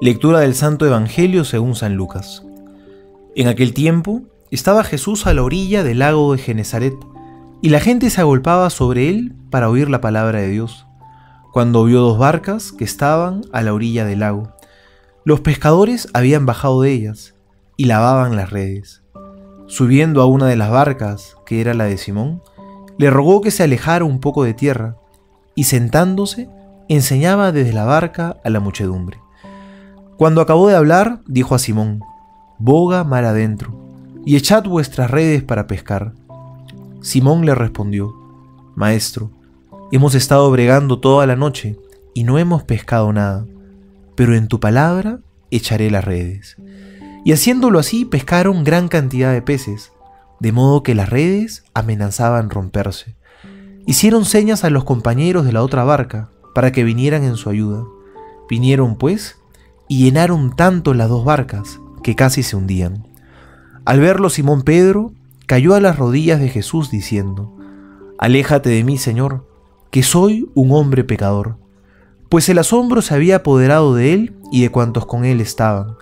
Lectura del Santo Evangelio según San Lucas. En aquel tiempo estaba Jesús a la orilla del lago de Genezaret, y la gente se agolpaba sobre él para oír la palabra de Dios, cuando vio dos barcas que estaban a la orilla del lago. Los pescadores habían bajado de ellas y lavaban las redes. Subiendo a una de las barcas, que era la de Simón, le rogó que se alejara un poco de tierra, y sentándose, enseñaba desde la barca a la muchedumbre. Cuando acabó de hablar, dijo a Simón, Boga mar adentro, y echad vuestras redes para pescar. Simón le respondió, Maestro, hemos estado bregando toda la noche y no hemos pescado nada, pero en tu palabra echaré las redes. Y haciéndolo así pescaron gran cantidad de peces, de modo que las redes amenazaban romperse. Hicieron señas a los compañeros de la otra barca para que vinieran en su ayuda. Vinieron pues y llenaron tanto las dos barcas que casi se hundían. Al verlo Simón Pedro cayó a las rodillas de Jesús diciendo, Aléjate de mí, Señor, que soy un hombre pecador. Pues el asombro se había apoderado de él y de cuantos con él estaban,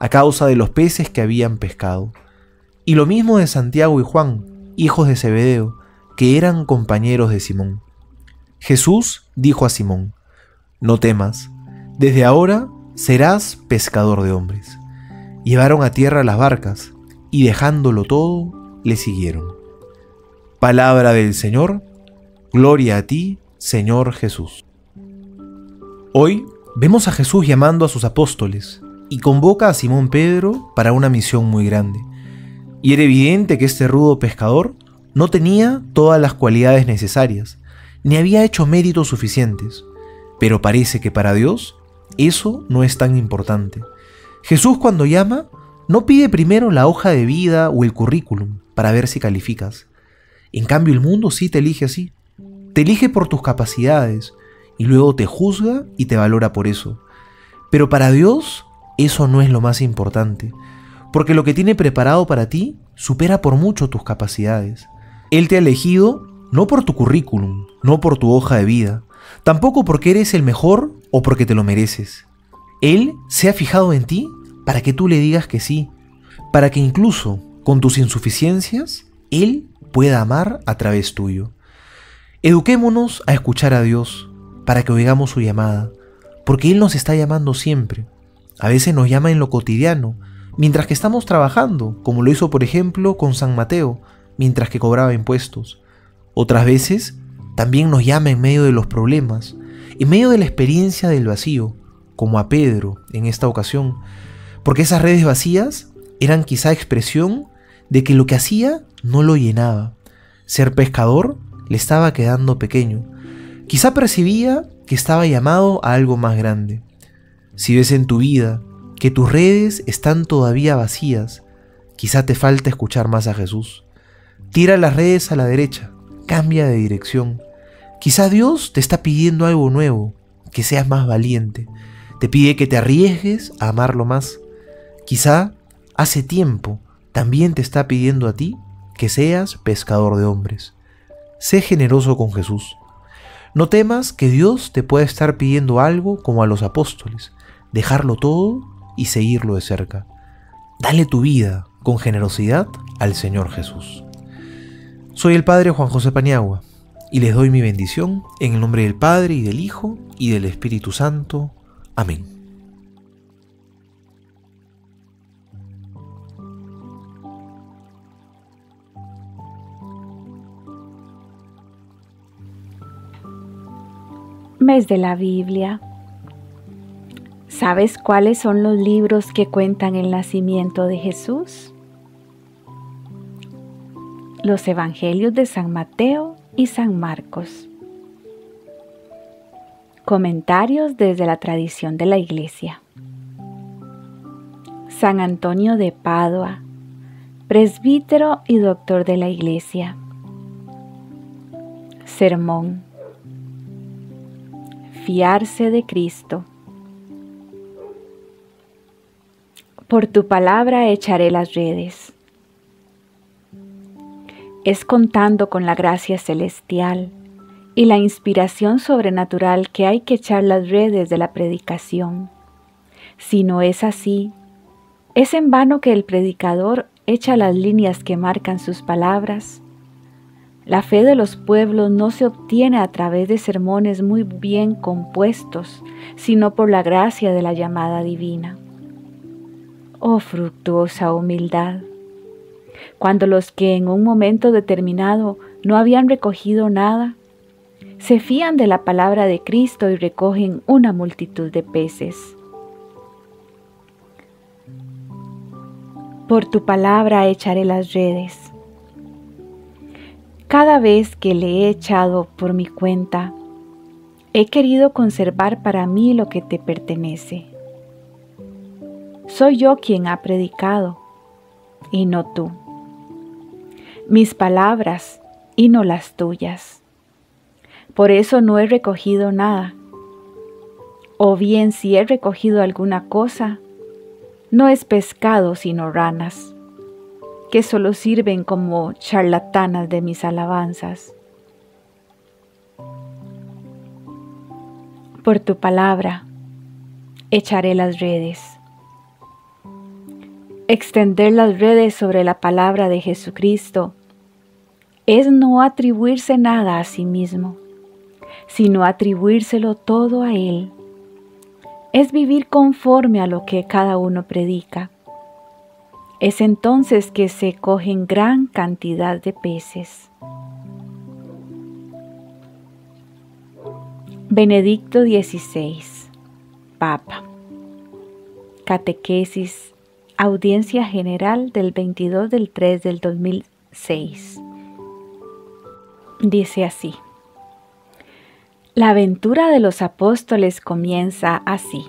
a causa de los peces que habían pescado. Y lo mismo de Santiago y Juan, hijos de Zebedeo, que eran compañeros de Simón. Jesús dijo a Simón, No temas, desde ahora serás pescador de hombres. Llevaron a tierra las barcas y dejándolo todo, le siguieron. Palabra del Señor, gloria a ti, Señor Jesús. Hoy vemos a Jesús llamando a sus apóstoles y convoca a Simón Pedro para una misión muy grande. Y era evidente que este rudo pescador no tenía todas las cualidades necesarias, ni había hecho méritos suficientes, pero parece que para Dios eso no es tan importante. Jesús cuando llama no pide primero la hoja de vida o el currículum para ver si calificas. En cambio el mundo sí te elige así. Te elige por tus capacidades y luego te juzga y te valora por eso. Pero para Dios eso no es lo más importante, porque lo que tiene preparado para ti supera por mucho tus capacidades. Él te ha elegido no por tu currículum, no por tu hoja de vida, tampoco porque eres el mejor o porque te lo mereces. Él se ha fijado en ti para que tú le digas que sí, para que incluso con tus insuficiencias, Él pueda amar a través tuyo. Eduquémonos a escuchar a Dios para que oigamos su llamada, porque Él nos está llamando siempre. A veces nos llama en lo cotidiano, mientras que estamos trabajando, como lo hizo por ejemplo con San Mateo, mientras que cobraba impuestos. Otras veces también nos llama en medio de los problemas, en medio de la experiencia del vacío, como a Pedro en esta ocasión, porque esas redes vacías eran quizá expresión de que lo que hacía no lo llenaba. Ser pescador le estaba quedando pequeño. Quizá percibía que estaba llamado a algo más grande. Si ves en tu vida que tus redes están todavía vacías, quizá te falta escuchar más a Jesús. Tira las redes a la derecha, cambia de dirección, Quizá Dios te está pidiendo algo nuevo, que seas más valiente. Te pide que te arriesgues a amarlo más. Quizá hace tiempo también te está pidiendo a ti que seas pescador de hombres. Sé generoso con Jesús. No temas que Dios te pueda estar pidiendo algo como a los apóstoles, dejarlo todo y seguirlo de cerca. Dale tu vida con generosidad al Señor Jesús. Soy el Padre Juan José Paniagua y les doy mi bendición en el nombre del Padre y del Hijo y del Espíritu Santo. Amén. Mes de la Biblia. ¿Sabes cuáles son los libros que cuentan el nacimiento de Jesús? Los Evangelios de San Mateo y San Marcos. Comentarios desde la tradición de la Iglesia. San Antonio de Padua, presbítero y doctor de la Iglesia. Sermón. Fiarse de Cristo. Por tu palabra echaré las redes es contando con la gracia celestial y la inspiración sobrenatural que hay que echar las redes de la predicación. Si no es así, es en vano que el predicador echa las líneas que marcan sus palabras. La fe de los pueblos no se obtiene a través de sermones muy bien compuestos, sino por la gracia de la llamada divina. Oh fructuosa humildad. Cuando los que en un momento determinado no habían recogido nada, se fían de la palabra de Cristo y recogen una multitud de peces. Por tu palabra echaré las redes. Cada vez que le he echado por mi cuenta, he querido conservar para mí lo que te pertenece. Soy yo quien ha predicado y no tú. Mis palabras y no las tuyas. Por eso no he recogido nada. O bien si he recogido alguna cosa, no es pescado sino ranas, que solo sirven como charlatanas de mis alabanzas. Por tu palabra echaré las redes. Extender las redes sobre la palabra de Jesucristo es no atribuirse nada a sí mismo, sino atribuírselo todo a Él. Es vivir conforme a lo que cada uno predica. Es entonces que se cogen gran cantidad de peces. Benedicto XVI, Papa. Catequesis Audiencia General del 22 del 3 del 2006. Dice así. La aventura de los apóstoles comienza así,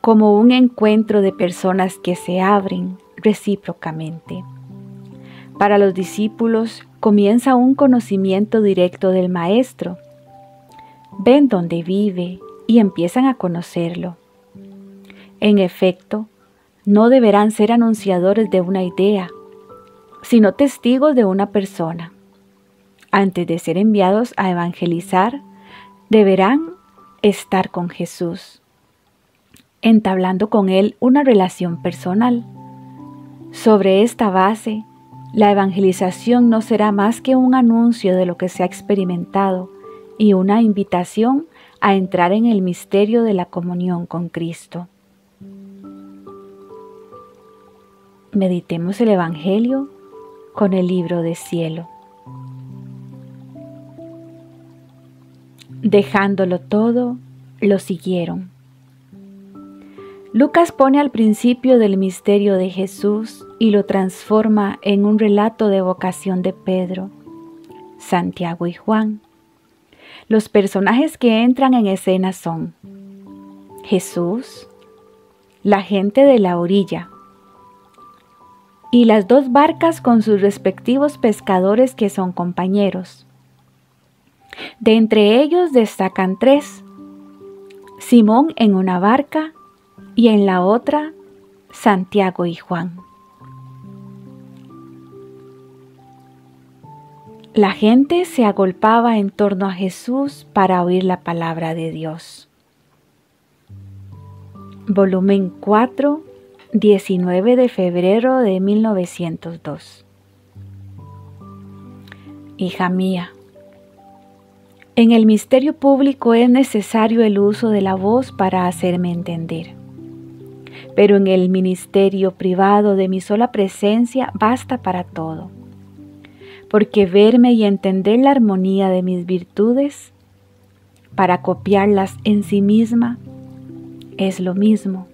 como un encuentro de personas que se abren recíprocamente. Para los discípulos comienza un conocimiento directo del Maestro. Ven dónde vive y empiezan a conocerlo. En efecto, no deberán ser anunciadores de una idea, sino testigos de una persona. Antes de ser enviados a evangelizar, deberán estar con Jesús, entablando con Él una relación personal. Sobre esta base, la evangelización no será más que un anuncio de lo que se ha experimentado y una invitación a entrar en el misterio de la comunión con Cristo. Meditemos el Evangelio con el libro de cielo. Dejándolo todo, lo siguieron. Lucas pone al principio del misterio de Jesús y lo transforma en un relato de vocación de Pedro, Santiago y Juan. Los personajes que entran en escena son Jesús, la gente de la orilla, y las dos barcas con sus respectivos pescadores que son compañeros. De entre ellos destacan tres, Simón en una barca y en la otra Santiago y Juan. La gente se agolpaba en torno a Jesús para oír la palabra de Dios. Volumen 4, 19 de febrero de 1902. Hija mía, en el misterio público es necesario el uso de la voz para hacerme entender. Pero en el ministerio privado de mi sola presencia basta para todo. Porque verme y entender la armonía de mis virtudes, para copiarlas en sí misma, es lo mismo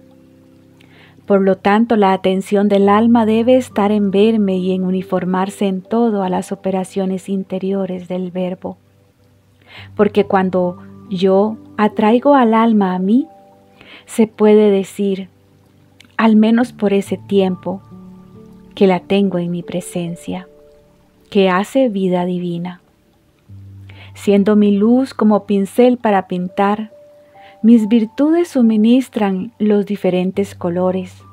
por lo tanto, la atención del alma debe estar en verme y en uniformarse en todo a las operaciones interiores del verbo. Porque cuando yo atraigo al alma a mí, se puede decir, al menos por ese tiempo, que la tengo en mi presencia, que hace vida divina. Siendo mi luz como pincel para pintar, mis virtudes suministran los diferentes colores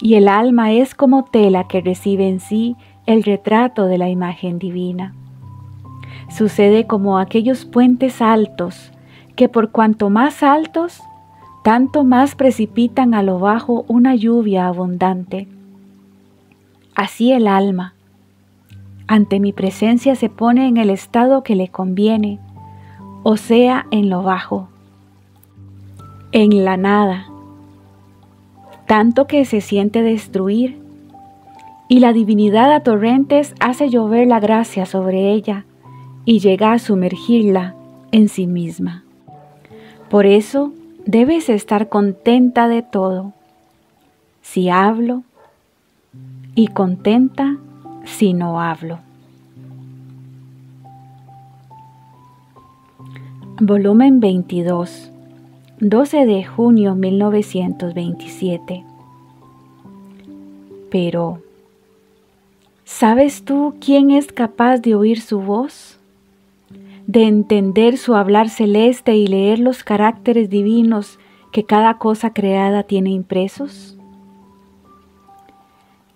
y el alma es como tela que recibe en sí el retrato de la imagen divina. Sucede como aquellos puentes altos que por cuanto más altos, tanto más precipitan a lo bajo una lluvia abundante. Así el alma, ante mi presencia se pone en el estado que le conviene, o sea, en lo bajo, en la nada, tanto que se siente destruir, y la divinidad a torrentes hace llover la gracia sobre ella y llega a sumergirla en sí misma. Por eso debes estar contenta de todo, si hablo, y contenta si no hablo. Volumen 22, 12 de junio 1927. Pero, ¿sabes tú quién es capaz de oír su voz? De entender su hablar celeste y leer los caracteres divinos que cada cosa creada tiene impresos?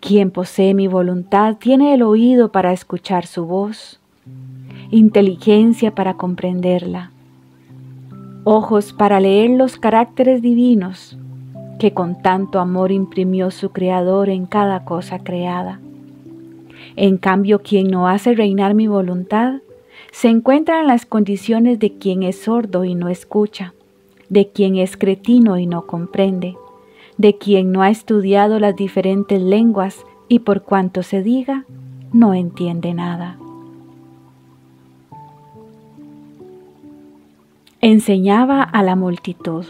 Quien posee mi voluntad tiene el oído para escuchar su voz, inteligencia para comprenderla, ojos para leer los caracteres divinos que con tanto amor imprimió su Creador en cada cosa creada. En cambio, quien no hace reinar mi voluntad, se encuentra en las condiciones de quien es sordo y no escucha, de quien es cretino y no comprende de quien no ha estudiado las diferentes lenguas y por cuanto se diga, no entiende nada. Enseñaba a la multitud.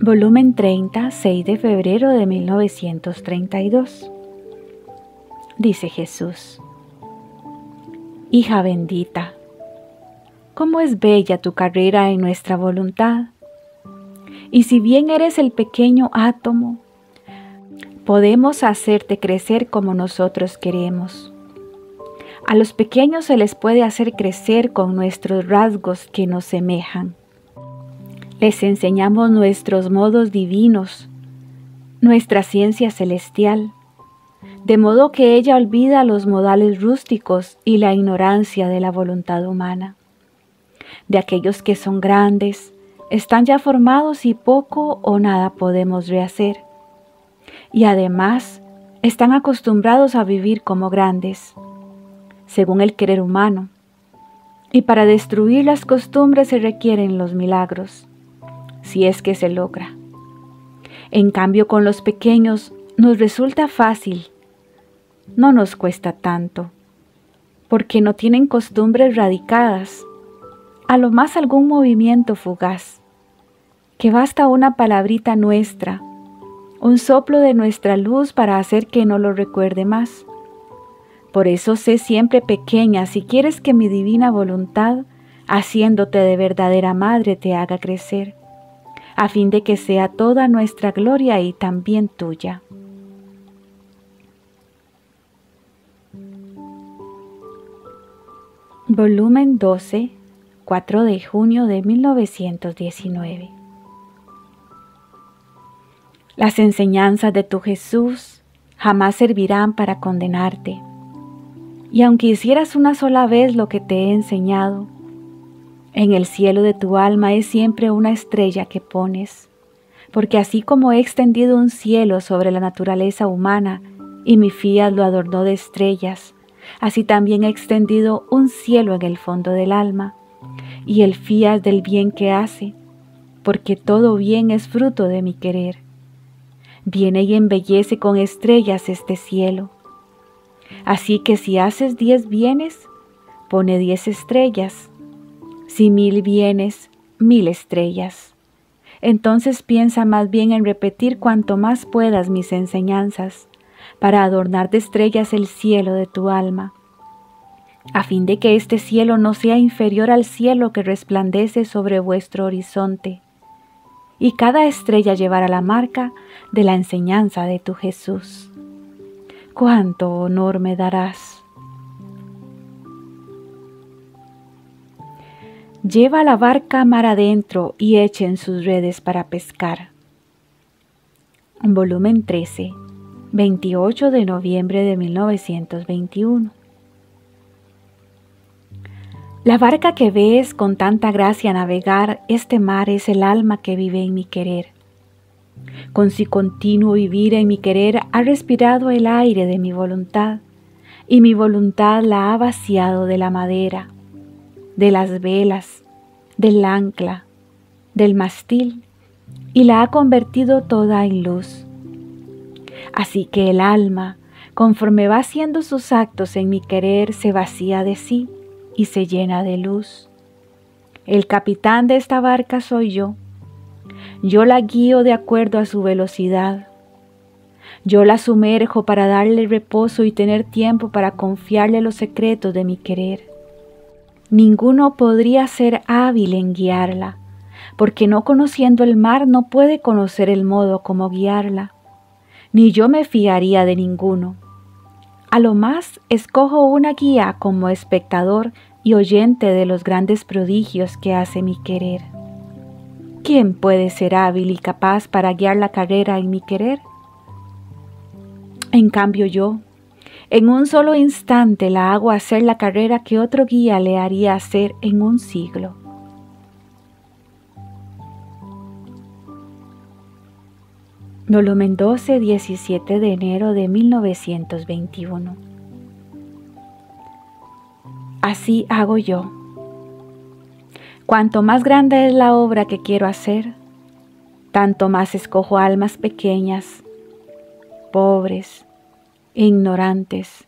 Volumen 30, 6 de febrero de 1932. Dice Jesús. Hija bendita, cómo es bella tu carrera en nuestra voluntad y si bien eres el pequeño átomo, podemos hacerte crecer como nosotros queremos. A los pequeños se les puede hacer crecer con nuestros rasgos que nos semejan. Les enseñamos nuestros modos divinos, nuestra ciencia celestial, de modo que ella olvida los modales rústicos y la ignorancia de la voluntad humana, de aquellos que son grandes, están ya formados y poco o nada podemos rehacer. Y además están acostumbrados a vivir como grandes, según el querer humano. Y para destruir las costumbres se requieren los milagros, si es que se logra. En cambio, con los pequeños nos resulta fácil, no nos cuesta tanto, porque no tienen costumbres radicadas, a lo más algún movimiento fugaz que basta una palabrita nuestra, un soplo de nuestra luz para hacer que no lo recuerde más. Por eso sé siempre pequeña si quieres que mi divina voluntad, haciéndote de verdadera madre, te haga crecer, a fin de que sea toda nuestra gloria y también tuya. Volumen 12, 4 de junio de 1919 las enseñanzas de tu Jesús jamás servirán para condenarte. Y aunque hicieras una sola vez lo que te he enseñado, en el cielo de tu alma es siempre una estrella que pones, porque así como he extendido un cielo sobre la naturaleza humana y mi fías lo adornó de estrellas, así también he extendido un cielo en el fondo del alma, y el fías del bien que hace, porque todo bien es fruto de mi querer viene y embellece con estrellas este cielo. Así que si haces diez bienes, pone diez estrellas. Si mil bienes, mil estrellas. Entonces piensa más bien en repetir cuanto más puedas mis enseñanzas, para adornar de estrellas el cielo de tu alma, a fin de que este cielo no sea inferior al cielo que resplandece sobre vuestro horizonte y cada estrella llevará la marca de la enseñanza de tu Jesús. ¿Cuánto honor me darás? Lleva la barca mar adentro y echen sus redes para pescar. Volumen 13, 28 de noviembre de 1921. La barca que ves con tanta gracia navegar este mar es el alma que vive en mi querer. Con su continuo vivir en mi querer ha respirado el aire de mi voluntad, y mi voluntad la ha vaciado de la madera, de las velas, del ancla, del mastil, y la ha convertido toda en luz. Así que el alma, conforme va haciendo sus actos en mi querer, se vacía de sí y se llena de luz. El capitán de esta barca soy yo. Yo la guío de acuerdo a su velocidad. Yo la sumerjo para darle reposo y tener tiempo para confiarle los secretos de mi querer. Ninguno podría ser hábil en guiarla, porque no conociendo el mar no puede conocer el modo como guiarla, ni yo me fiaría de ninguno. A lo más escojo una guía como espectador y oyente de los grandes prodigios que hace mi querer. ¿Quién puede ser hábil y capaz para guiar la carrera en mi querer? En cambio yo, en un solo instante la hago hacer la carrera que otro guía le haría hacer en un siglo. Volumen 12, 17 de enero de 1921. Así hago yo. Cuanto más grande es la obra que quiero hacer, tanto más escojo almas pequeñas, pobres, ignorantes,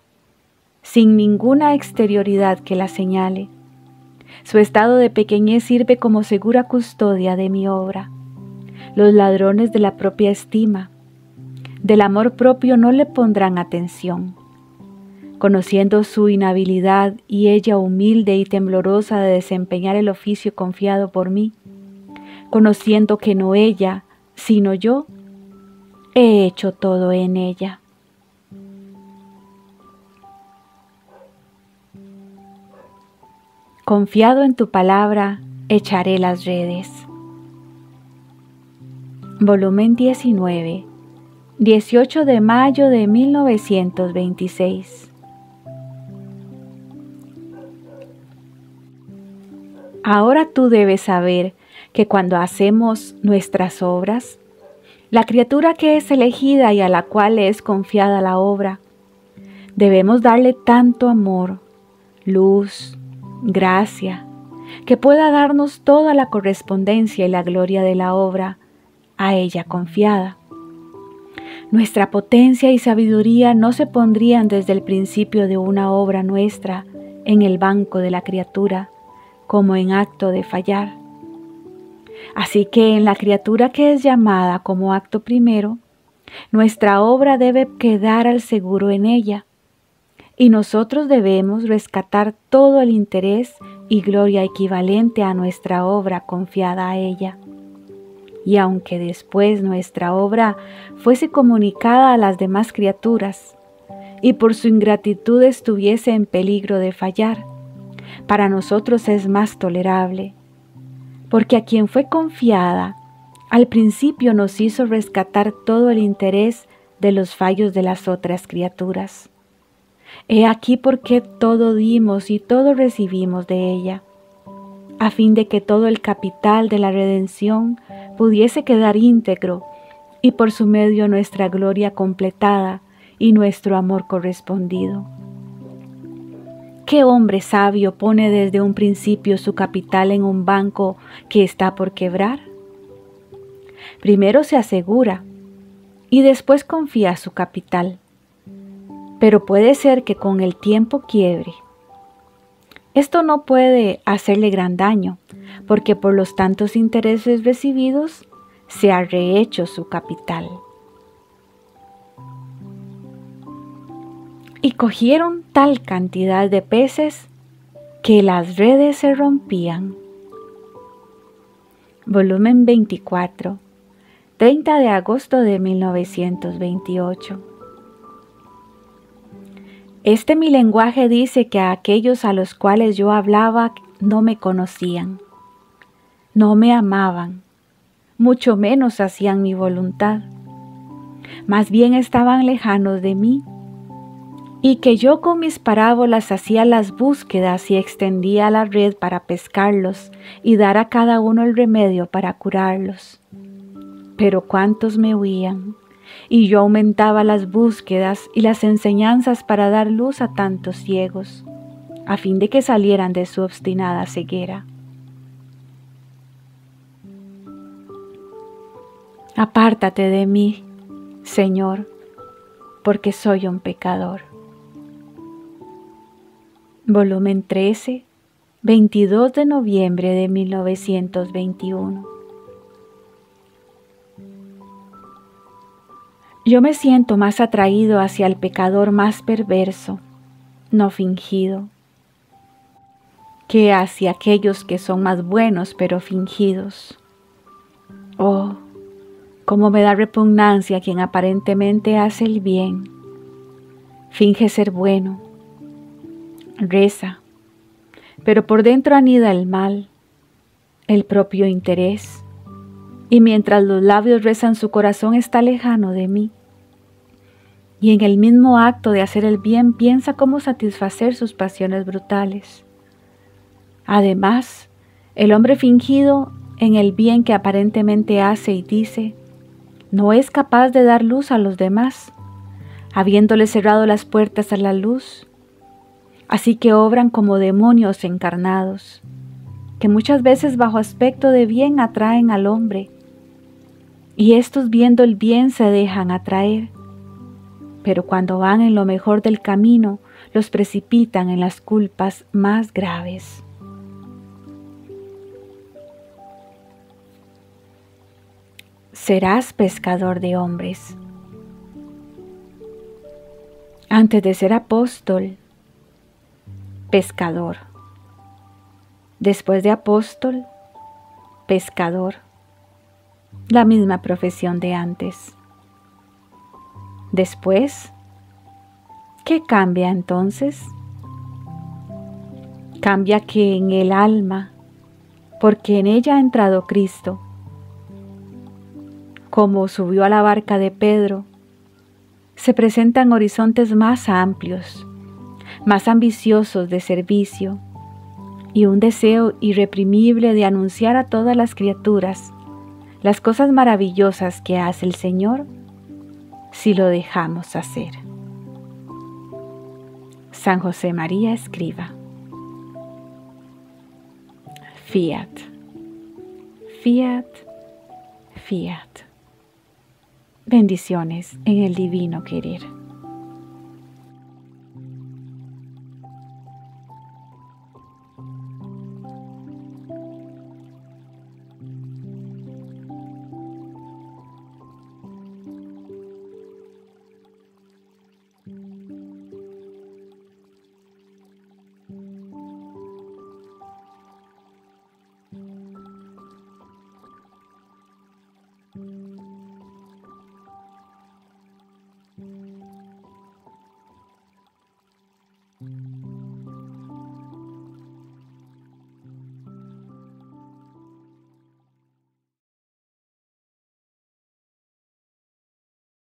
sin ninguna exterioridad que la señale. Su estado de pequeñez sirve como segura custodia de mi obra los ladrones de la propia estima, del amor propio no le pondrán atención. Conociendo su inhabilidad y ella humilde y temblorosa de desempeñar el oficio confiado por mí, conociendo que no ella, sino yo, he hecho todo en ella. Confiado en tu palabra, echaré las redes. Volumen 19, 18 de mayo de 1926. Ahora tú debes saber que cuando hacemos nuestras obras, la criatura que es elegida y a la cual es confiada la obra, debemos darle tanto amor, luz, gracia, que pueda darnos toda la correspondencia y la gloria de la obra a ella confiada. Nuestra potencia y sabiduría no se pondrían desde el principio de una obra nuestra en el banco de la criatura, como en acto de fallar. Así que en la criatura que es llamada como acto primero, nuestra obra debe quedar al seguro en ella, y nosotros debemos rescatar todo el interés y gloria equivalente a nuestra obra confiada a ella y aunque después nuestra obra fuese comunicada a las demás criaturas y por su ingratitud estuviese en peligro de fallar, para nosotros es más tolerable, porque a quien fue confiada, al principio nos hizo rescatar todo el interés de los fallos de las otras criaturas. He aquí por qué todo dimos y todo recibimos de ella, a fin de que todo el capital de la redención pudiese quedar íntegro y por su medio nuestra gloria completada y nuestro amor correspondido. ¿Qué hombre sabio pone desde un principio su capital en un banco que está por quebrar? Primero se asegura y después confía su capital, pero puede ser que con el tiempo quiebre. Esto no puede hacerle gran daño, porque por los tantos intereses recibidos se ha rehecho su capital. Y cogieron tal cantidad de peces que las redes se rompían. Volumen 24, 30 de agosto de 1928. Este mi lenguaje dice que a aquellos a los cuales yo hablaba no me conocían no me amaban, mucho menos hacían mi voluntad. Más bien estaban lejanos de mí y que yo con mis parábolas hacía las búsquedas y extendía la red para pescarlos y dar a cada uno el remedio para curarlos. Pero cuántos me huían, y yo aumentaba las búsquedas y las enseñanzas para dar luz a tantos ciegos, a fin de que salieran de su obstinada ceguera. Apártate de mí, Señor, porque soy un pecador. Volumen 13, 22 de noviembre de 1921. Yo me siento más atraído hacia el pecador más perverso, no fingido, que hacia aquellos que son más buenos pero fingidos. Oh, cómo me da repugnancia quien aparentemente hace el bien, finge ser bueno, reza, pero por dentro anida el mal, el propio interés, y mientras los labios rezan su corazón está lejano de mí. Y en el mismo acto de hacer el bien piensa cómo satisfacer sus pasiones brutales. Además, el hombre fingido en el bien que aparentemente hace y dice, no es capaz de dar luz a los demás, habiéndole cerrado las puertas a la luz. Así que obran como demonios encarnados, que muchas veces bajo aspecto de bien atraen al hombre, y estos viendo el bien se dejan atraer, pero cuando van en lo mejor del camino, los precipitan en las culpas más graves. Serás pescador de hombres. Antes de ser apóstol, pescador. Después de apóstol, pescador la misma profesión de antes. Después, ¿qué cambia entonces? Cambia que en el alma, porque en ella ha entrado Cristo, como subió a la barca de Pedro, se presentan horizontes más amplios, más ambiciosos de servicio y un deseo irreprimible de anunciar a todas las criaturas las cosas maravillosas que hace el Señor si lo dejamos hacer. San José María escriba. Fiat, fiat, fiat. Bendiciones en el divino querer.